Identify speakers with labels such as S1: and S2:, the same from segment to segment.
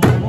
S1: born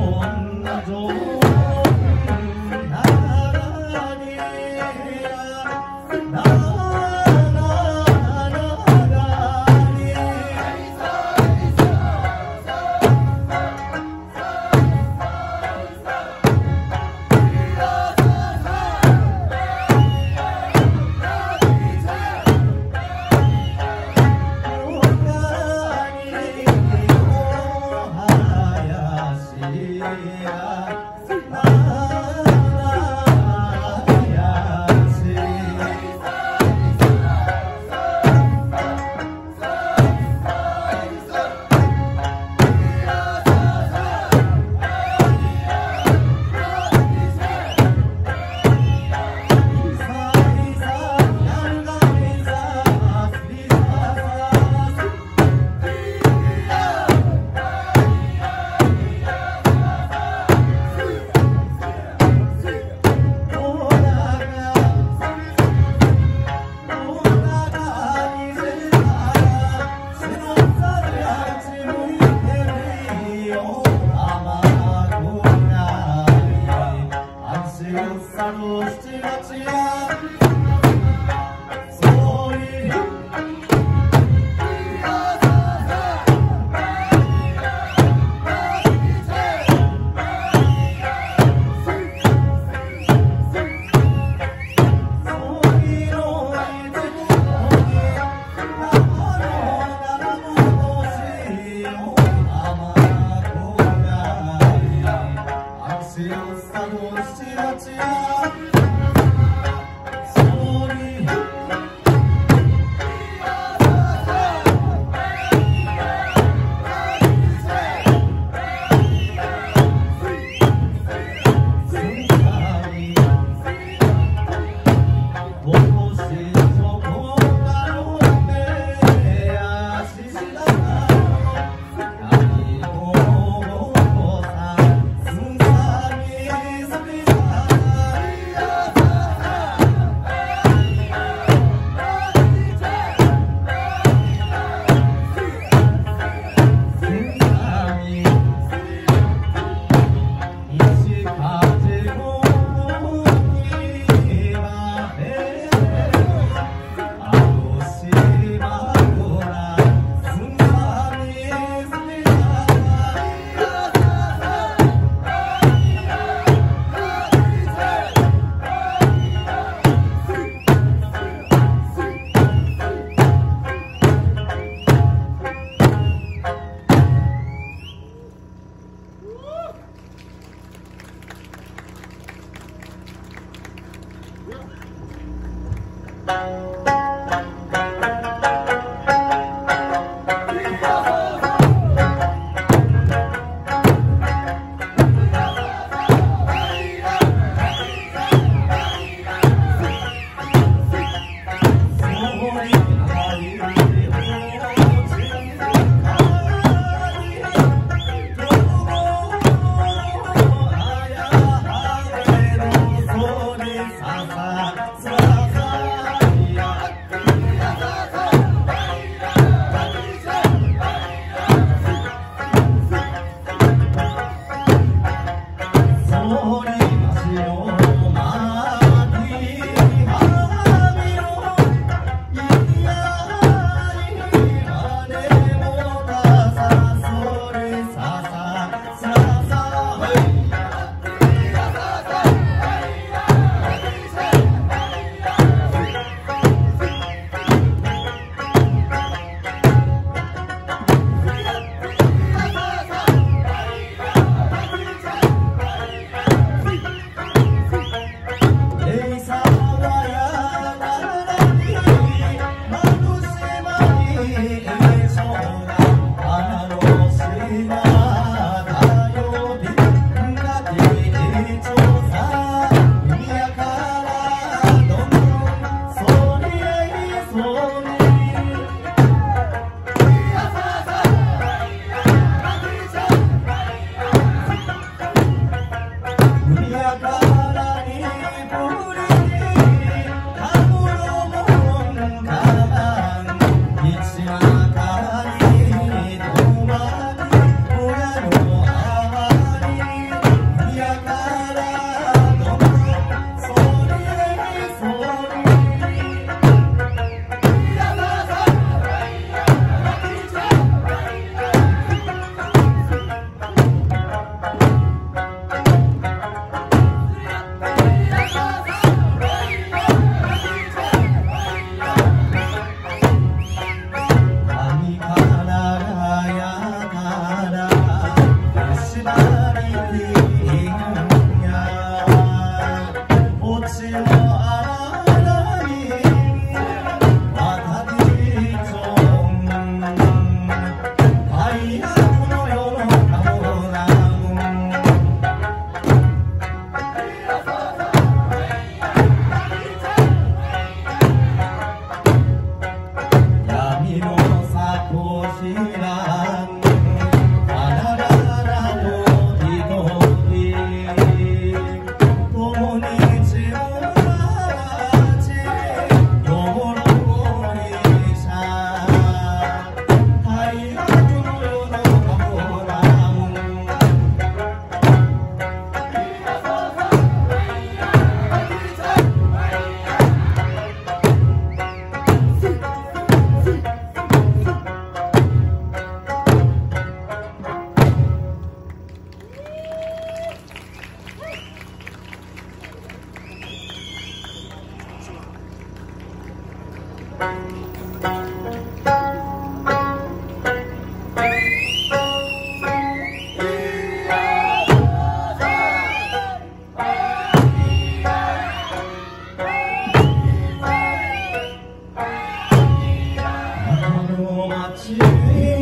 S1: 하루같이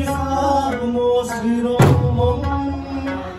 S1: 사로 못으로 먹는